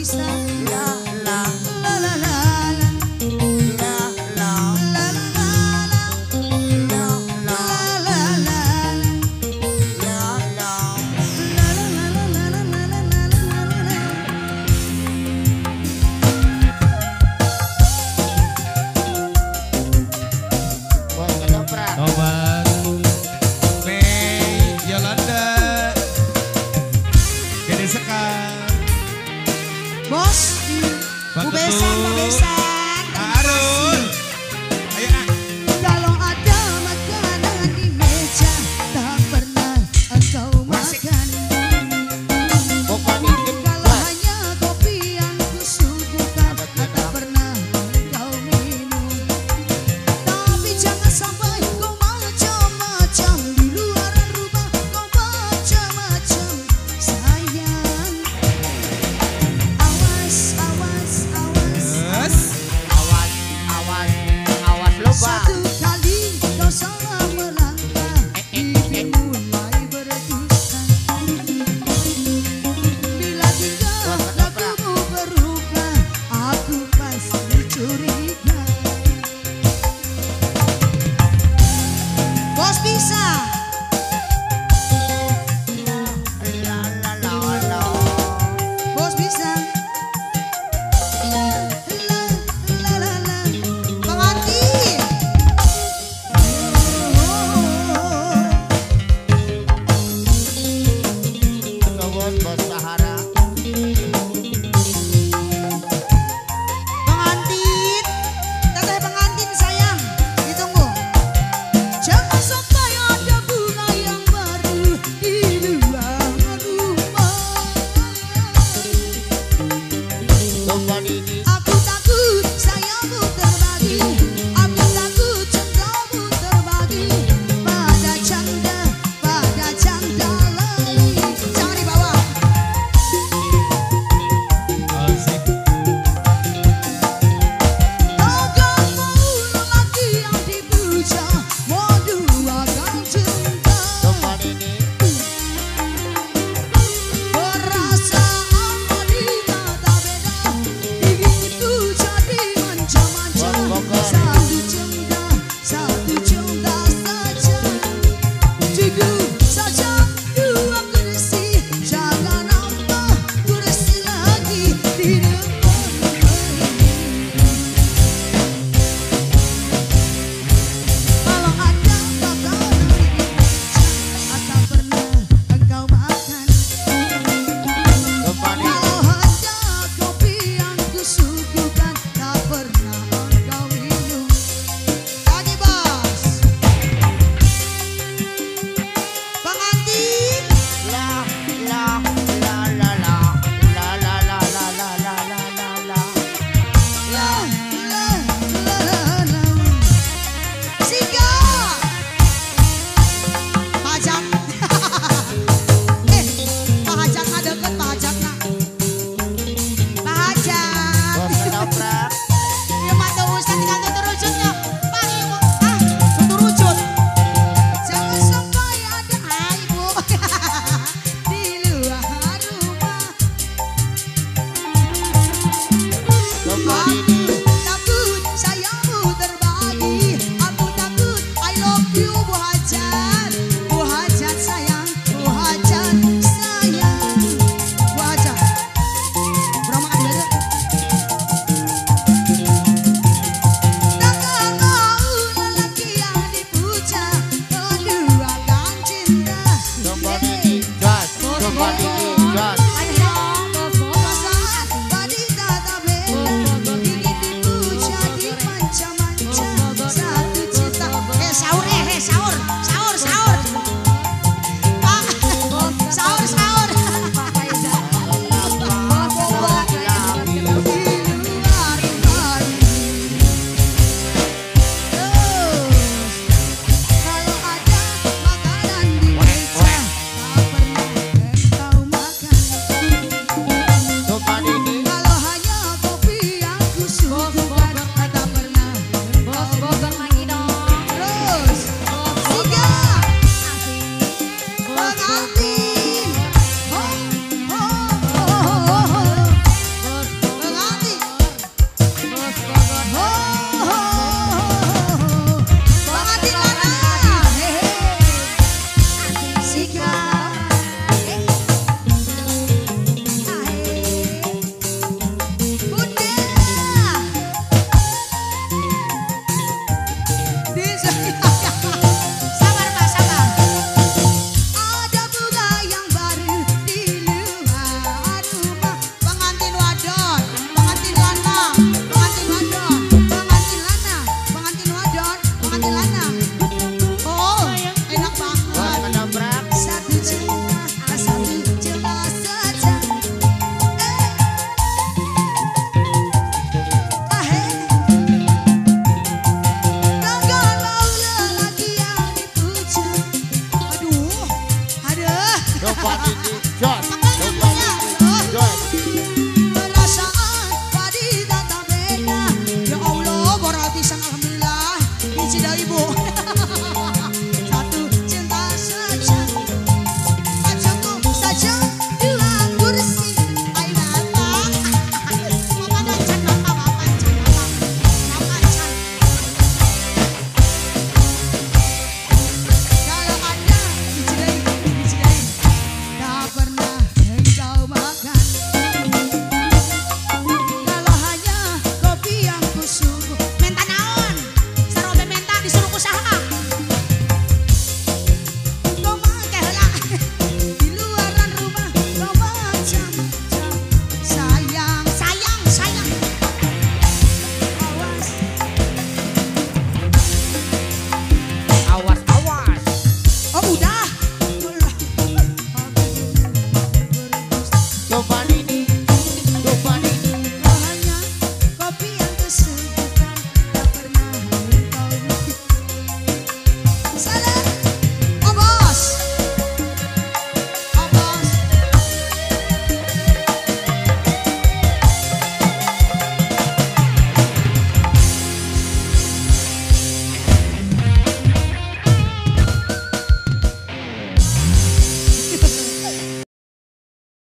quizá la regresando. aku hajar